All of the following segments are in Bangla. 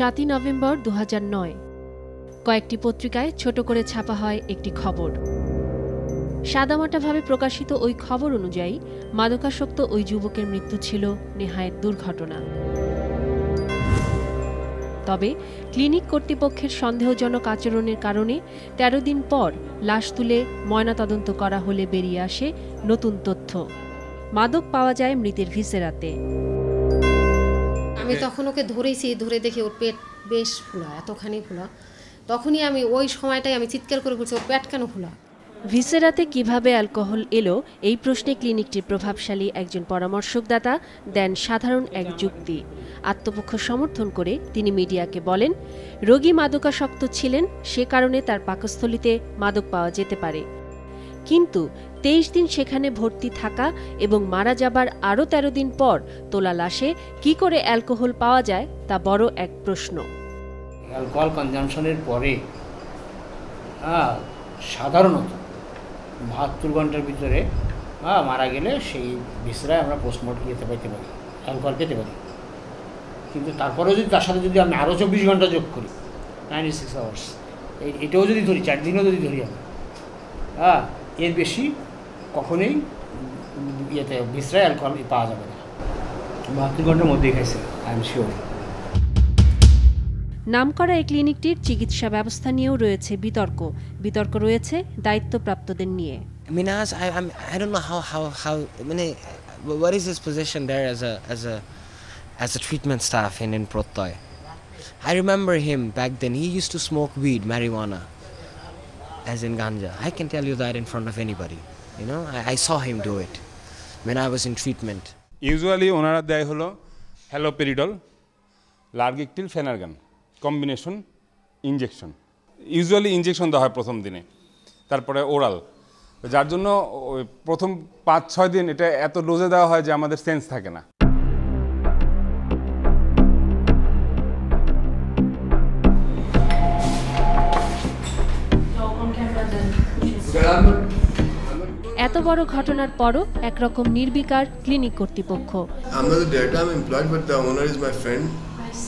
সাতই নভেম্বর দু হাজার নয়। কয়েকটি পত্রিকায় ছোট করে ছাপা হয় একটি খবর। সাদামাটাভাবে প্রকাশিত ওই খবর অনুযায়ী মাদকাসক্ত ওই যুবকের মৃত্যু ছিল নেহায়েত দুর্ঘটনা। তবে ক্লিনিক কর্তৃপক্ষের সন্দেহজনক আচরণের কারণে ১৩ দিন পর লাশ তুলে ময়নাতদন্ত করা হলে বেরিয়ে আসে নতুন তথ্য। মাদক পাওয়া যায় মৃতের ভিসেরাতে। আমি তখন ওকে ধরেছি ধরে দেখি ওর পেট বেশ ফোলা এতখানি ফোলা। তখনই আমি ওই সময়টাই আমি চিৎকার করে বলছি ওর পেট কেন ফোলা? ভিসেরাতে কীভাবে অ্যালকোহল এলো এই প্রশ্নে ক্লিনিকটির প্রভাবশালী একজন পরামর্শকদাতা দেন সাধারণ এক যুক্তি। আত্মপক্ষ সমর্থন করে তিনি মিডিয়াকে বলেন রোগী মাদকাসক্ত ছিলেন সে কারণে তার পাকস্থলিতে মাদক পাওয়া যেতে পারে। কিন্তু তেইশ দিন সেখানে ভর্তি থাকা এবং মারা যাবার আরও ১৩ দিন পর তোলা লাশে কি করে অ্যালকোহল পাওয়া যায় তা বড় এক প্রশ্ন। অ্যালকোহল কনজামশনের পরে হ্যাঁ সাধারণত বাহাত্তর ঘণ্টার ভিতরে হ্যাঁ মারা গেলে সেই বিশ্রায় আমরা পোস্টমর্টম যেতে পাইতে পারি, অ্যালকোহল পেতে পারি। কিন্তু তারপরেও যদি, তার সাথে যদি আমি আরও চব্বিশ ঘণ্টা যোগ করি নাইনটি সিক্স আওয়ার্স এটাও যদি ধরি, চার দিনও যদি ধরি আমি হ্যাঁ এর বেশি কখনোই ইয়েতে বিশ্রয় আর পাওয়া যাবে না। মাতৃগণের মধ্যে গেছে আই শিওর নামকরা এই ক্লিনিকটির চিকিৎসা ব্যবস্থা নিয়েও রয়েছে বিতর্ক। বিতর্ক রয়েছে দায়িত্বপ্রাপ্তদের নিয়ে। Means I I I don't know how how how মানে what is his position there as a as a as a treatment staff in in Pratyay I remember him back then he used to smoke weed marijuana as in ganja. I can tell you that in front of anybody, you know, I, I saw him do it when I was in treatment. Usually ওনারা দেয় হলো haloperidol largactil phenergan combination injection usually injection দেওয়া হয় প্রথম দিনে তারপরে ওরাল যার জন্য প্রথম পাঁচ ছয় দিন এটা এত ডোজে দেওয়া হয় যে আমাদের সেন্স থাকে না এত বড় ঘটনার পরও একরকম নির্বিকার ক্লিনিক কর্তৃপক্ষ.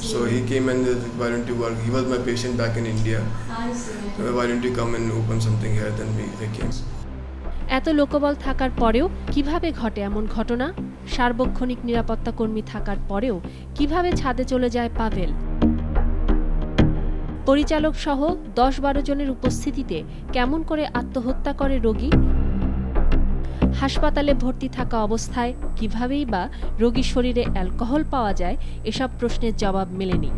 So he came and uh, why work? He was my patient back in India. So why don't you come and open something here? Then we I came. এত লোকবল থাকার পরেও কীভাবে ঘটে এমন ঘটনা সার্বক্ষণিক নিরাপত্তা কর্মী থাকার পরেও কীভাবে ছাদে চলে যায় পাভেল পরিচালক সহ দশ বারো জনের উপস্থিতিতে কেমন করে আত্মহত্যা করে রোগী? হাসপাতালে ভর্তি থাকা অবস্থায় কিভাবেই বা রোগীর শরীরে অ্যালকোহল পাওয়া যায় এসব প্রশ্নের জবাব মেলেনি।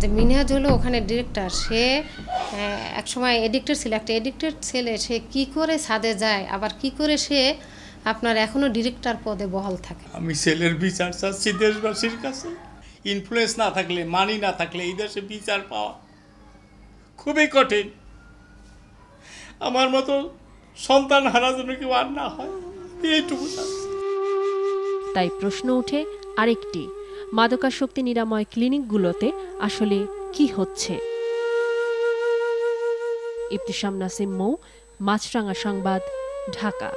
যে মিনহাজ হলো ওখানে ডিরেক্টর সে আহ, একসময় এডিক্টেড ছিল। একটা এডিক্টেড ছেলে সে কি করে ছাদে যায়? আবার কি করে সে আপনার এখনও ডিরেক্টর পদে বহাল থাকে? আমি ছেলের বিচার চাচ্ছি দেশবাসীর কাছে। ইনফ্লুয়েন্স না থাকলে মানি না থাকলে এই দেশে বিচার পাওয়া খুবই কঠিন। আমার মতো সন্তান হারা যেন কেউ আর না হয়, এইটুকু তাই প্রশ্ন উঠে আরেকটি, মাদকাসক্তি নিরাময় ক্লিনিকগুলোতে আসলে কি হচ্ছে? ইবতিসাম নাসিম মৌ, মাছরাঙা সংবাদ, ঢাকা।